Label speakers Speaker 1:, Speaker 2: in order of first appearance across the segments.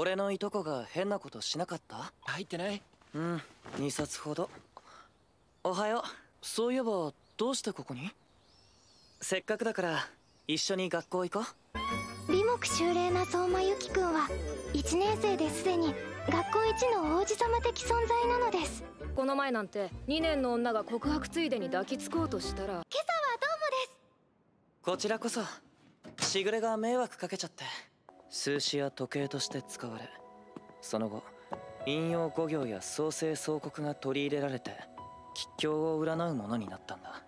Speaker 1: 俺のいとこが変なことしなかった？
Speaker 2: 入ってない？
Speaker 1: うん2冊ほど。おはよう。そういえばどうしてここに？せっかくだから一緒に学校行こ
Speaker 3: う。美目秀麗な相馬由紀くんは1年生ですでに学校一の王子様的存在なのです。
Speaker 4: この前なんて2年の女が告白ついでに抱きつこうとしたら。今朝はどうも
Speaker 3: です。
Speaker 1: こちらこそしぐれが迷惑かけちゃって数詞や時計として使われその後引用語行や創生総国が取り入れられて吉凶を占うものになったんだ。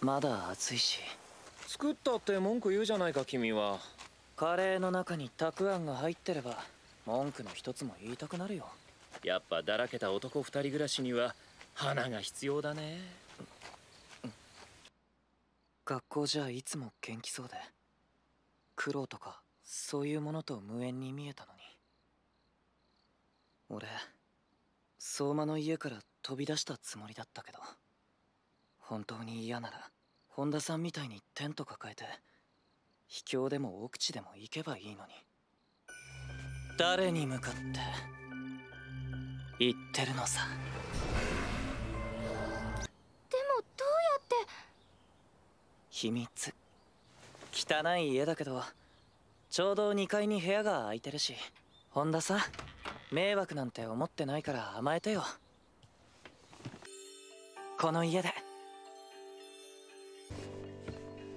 Speaker 1: まだ暑いし。
Speaker 2: 作ったって文句言うじゃないか君は。
Speaker 1: カレーの中にたくあんが入ってれば文句の一つも言いたくなるよ
Speaker 2: やっぱだらけた男二人暮らしには花が必要だね。
Speaker 1: 学校じゃいつも元気そうで苦労とかそういうものと無縁に見えたのに。俺相馬の家から飛び出したつもりだったけど本当に嫌なら本田さんみたいにテント抱えて秘境でも奥地でも行けばいいのに。誰に向かって言ってるのさ。
Speaker 3: でもどうやって？
Speaker 1: 秘密。汚い家だけどちょうど2階に部屋が空いてるし本田さ迷惑なんて思ってないから甘えてよ。この家で。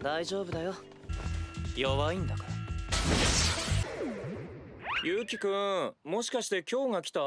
Speaker 1: 大丈夫だよ。弱いんだから。
Speaker 2: ゆうきくんもしかして今日が来た？